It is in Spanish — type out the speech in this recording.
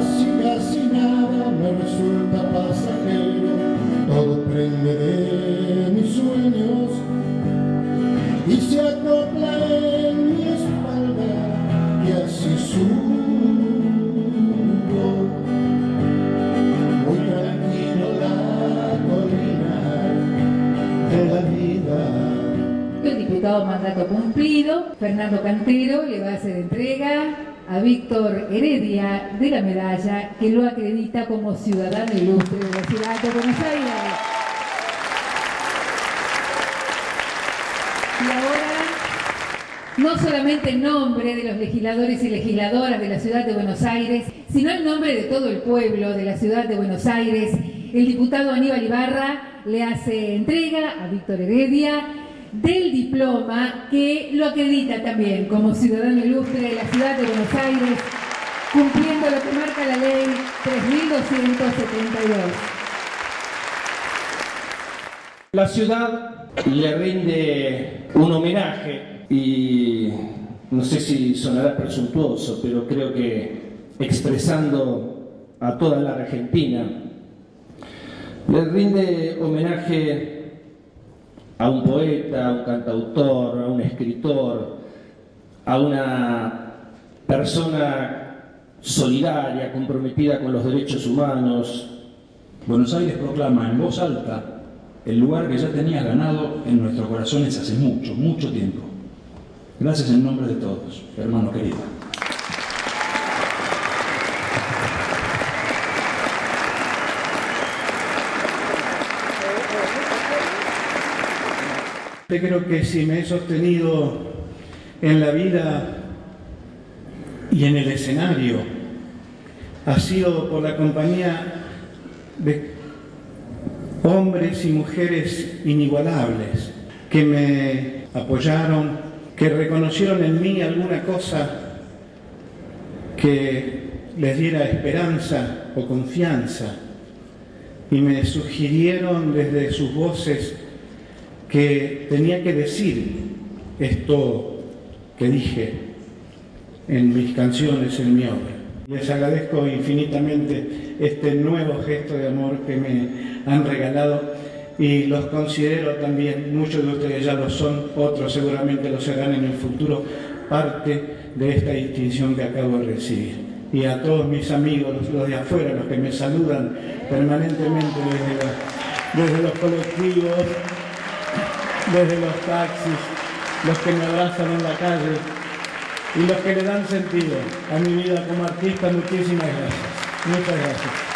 Casi, casi nada me resulta pasajero, todo prende de mis sueños y se acopla en mi espalda y así subo. Muy tranquilo la colina de la vida. El diputado mandato cumplido, Fernando Cantero, le va a hacer entrega a Víctor Heredia de la medalla que lo acredita como ciudadano ilustre de la ciudad de Buenos Aires. Y ahora, no solamente en nombre de los legisladores y legisladoras de la ciudad de Buenos Aires, sino en nombre de todo el pueblo de la ciudad de Buenos Aires, el diputado Aníbal Ibarra le hace entrega a Víctor Heredia del diploma que lo acredita también como ciudadano ilustre de la ciudad de Buenos Aires, cumpliendo lo que marca la ley 3272. La ciudad le rinde un homenaje y no sé si sonará presuntuoso, pero creo que expresando a toda la Argentina, le rinde homenaje a un poeta, a un cantautor, a un escritor, a una persona solidaria, comprometida con los derechos humanos. Buenos Aires proclama en voz alta el lugar que ya tenía ganado en nuestros corazones hace mucho, mucho tiempo. Gracias en nombre de todos, hermano querido. Creo que si me he sostenido en la vida y en el escenario, ha sido por la compañía de hombres y mujeres inigualables que me apoyaron, que reconocieron en mí alguna cosa que les diera esperanza o confianza y me sugirieron desde sus voces que tenía que decir esto que dije en mis canciones, en mi obra. Les agradezco infinitamente este nuevo gesto de amor que me han regalado y los considero también, muchos de ustedes ya lo son, otros seguramente lo serán en el futuro, parte de esta distinción que acabo de recibir. Y a todos mis amigos, los de afuera, los que me saludan permanentemente desde, desde los colectivos, desde los taxis, los que me abrazan en la calle y los que le dan sentido a mi vida como artista, muchísimas gracias. Muchas gracias.